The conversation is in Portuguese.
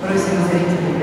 para os seus entes.